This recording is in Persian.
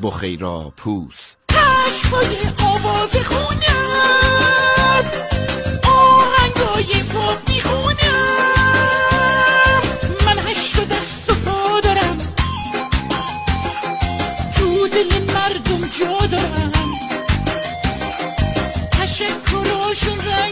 بخیرا پوس. پشمای آواز خونم. آهنگای پاپ می‌خونم. من هشت و دست و پا دارم. تو دل مردم جا دارم. تشکراشون رنگ